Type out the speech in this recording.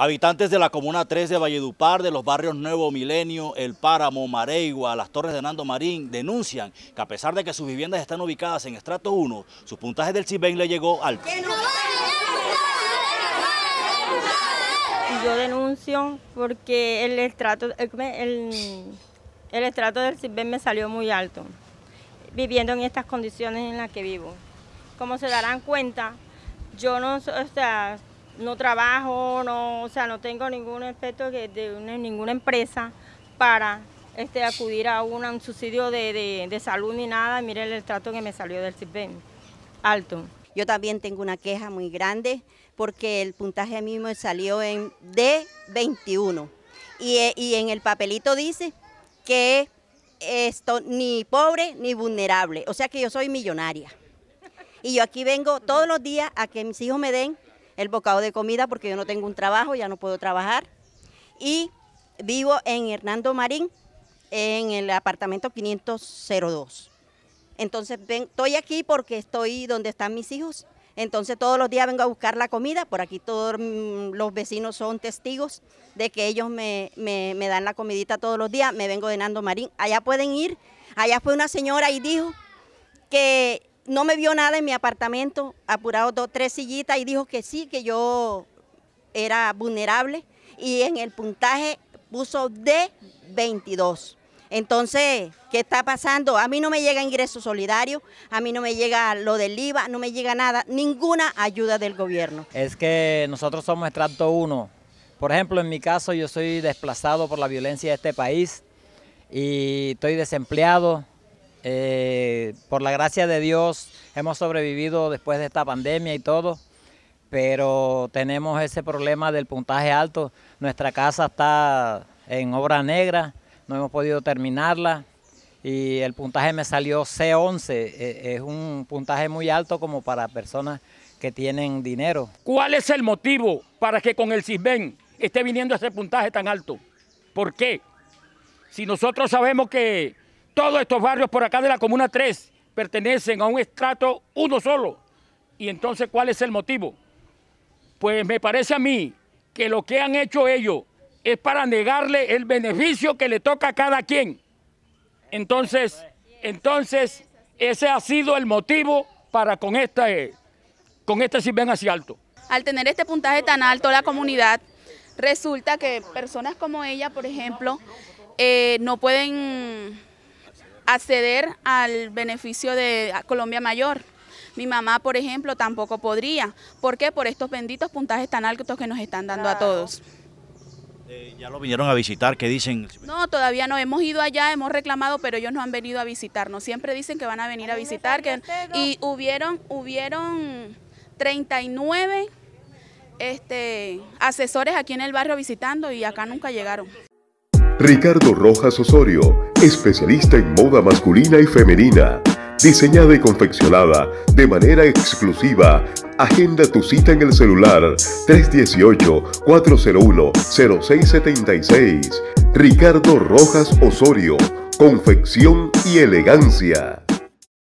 Habitantes de la Comuna 3 de Valledupar, de los barrios Nuevo Milenio, El Páramo, Mareigua, las Torres de Nando Marín, denuncian que a pesar de que sus viviendas están ubicadas en estrato 1, su puntaje del CIBEN le llegó alto. Yo denuncio porque el estrato, el, el estrato del CIBEN me salió muy alto, viviendo en estas condiciones en las que vivo. Como se darán cuenta, yo no, o sea, no trabajo, no, o sea, no tengo ningún efecto de, ninguna empresa para este, acudir a un subsidio de, salud ni nada. Mire el trato que me salió del CIPEN, alto. Yo también tengo una queja muy grande porque el puntaje a mí me salió en D21 y, y en el papelito dice que esto ni pobre ni vulnerable, o sea que yo soy millonaria. Y yo aquí vengo todos los días a que mis hijos me den el bocado de comida porque yo no tengo un trabajo, ya no puedo trabajar. Y vivo en Hernando Marín, en el apartamento 502. Entonces ven, estoy aquí porque estoy donde están mis hijos. Entonces todos los días vengo a buscar la comida. Por aquí todos mm, los vecinos son testigos de que ellos me, dan la comidita todos los días. Me vengo de Hernando Marín. Allá pueden ir. Allá fue una señora y dijo que no me vio nada en mi apartamento, apurado dos, tres sillitas y dijo que sí, que yo era vulnerable y en el puntaje puso D 22. Entonces, ¿qué está pasando? A mí no me llega ingreso solidario, a mí no me llega lo del IVA, no me llega nada, ninguna ayuda del gobierno. Es que nosotros somos estrato 1. Por ejemplo, en mi caso yo soy desplazado por la violencia de este país y estoy desempleado, eh, por la gracia de Dios hemos sobrevivido después de esta pandemia y todo, pero tenemos ese problema del puntaje alto. Nuestra casa está en obra negra, no hemos podido terminarla y el puntaje me salió C11, e, es un puntaje muy alto como para personas que tienen dinero. ¿Cuál es el motivo para que con el CISBEN esté viniendo ese puntaje tan alto? ¿Por qué? Si nosotros sabemos que todos estos barrios por acá de la Comuna 3 pertenecen a un estrato uno solo. Y entonces, ¿cuál es el motivo? Pues me parece a mí que lo que han hecho ellos es para negarle el beneficio que le toca a cada quien. Entonces, entonces ese ha sido el motivo para con este, con este ven hacia alto. Al tener este puntaje tan alto la comunidad, resulta que personas como ella, por ejemplo, eh, no pueden acceder al beneficio de Colombia Mayor. Mi mamá, por ejemplo, tampoco podría. ¿Por qué? Por estos benditos puntajes tan altos que nos están dando a todos. Eh, ¿Ya lo vinieron a visitar? ¿Qué dicen? No, todavía no. Hemos ido allá, hemos reclamado, pero ellos no han venido a visitarnos. Siempre dicen que van a venir a visitar. Que, y hubieron, hubieron 39 este, asesores aquí en el barrio visitando y acá nunca llegaron. Ricardo Rojas Osorio, especialista en moda masculina y femenina, diseñada y confeccionada de manera exclusiva. Agenda tu cita en el celular 318-401-0676. Ricardo Rojas Osorio, confección y elegancia.